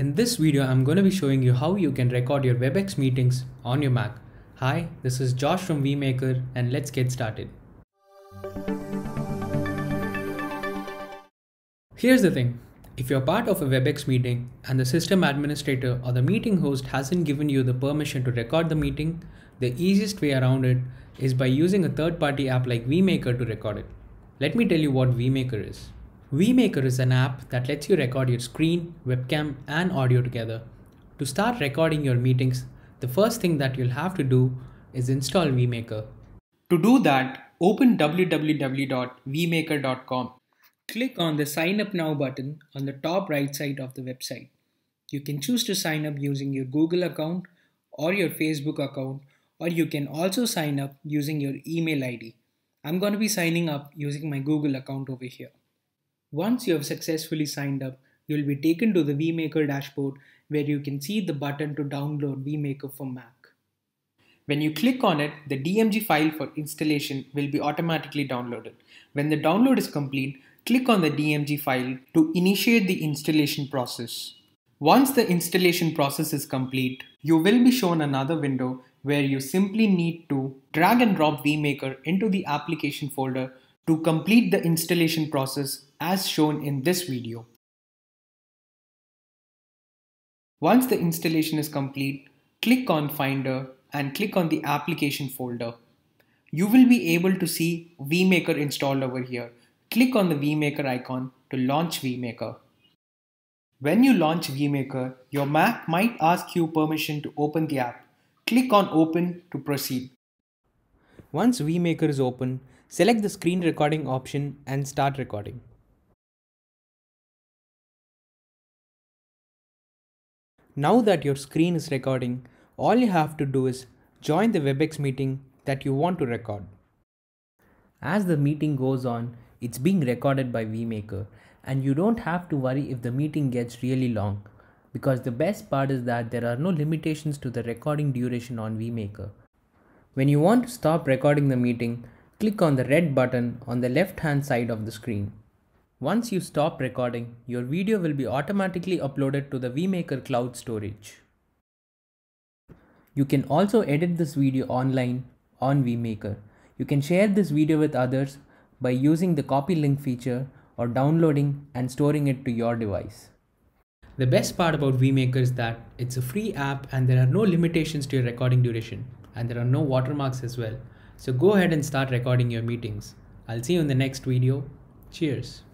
In this video, I'm going to be showing you how you can record your WebEx meetings on your Mac. Hi, this is Josh from vMaker and let's get started. Here's the thing. If you're part of a WebEx meeting and the system administrator or the meeting host hasn't given you the permission to record the meeting, the easiest way around it is by using a third-party app like vMaker to record it. Let me tell you what vMaker is. vMaker is an app that lets you record your screen, webcam, and audio together. To start recording your meetings, the first thing that you'll have to do is install vMaker. To do that, open www.vmaker.com. Click on the Sign Up Now button on the top right side of the website. You can choose to sign up using your Google account or your Facebook account, or you can also sign up using your email ID. I'm going to be signing up using my Google account over here. Once you have successfully signed up, you will be taken to the vMaker dashboard where you can see the button to download vMaker for Mac. When you click on it, the DMG file for installation will be automatically downloaded. When the download is complete, click on the DMG file to initiate the installation process. Once the installation process is complete, you will be shown another window where you simply need to drag and drop vMaker into the application folder to complete the installation process as shown in this video. Once the installation is complete, click on Finder and click on the application folder. You will be able to see vMaker installed over here. Click on the vMaker icon to launch vMaker. When you launch vMaker, your Mac might ask you permission to open the app. Click on Open to proceed. Once vMaker is open, select the screen recording option and start recording. Now that your screen is recording, all you have to do is join the WebEx meeting that you want to record. As the meeting goes on, it's being recorded by vMaker and you don't have to worry if the meeting gets really long because the best part is that there are no limitations to the recording duration on vMaker. When you want to stop recording the meeting, click on the red button on the left hand side of the screen. Once you stop recording, your video will be automatically uploaded to the vMaker cloud storage. You can also edit this video online on vMaker. You can share this video with others by using the copy link feature or downloading and storing it to your device. The best part about vMaker is that it's a free app and there are no limitations to your recording duration and there are no watermarks as well. So go ahead and start recording your meetings. I'll see you in the next video. Cheers.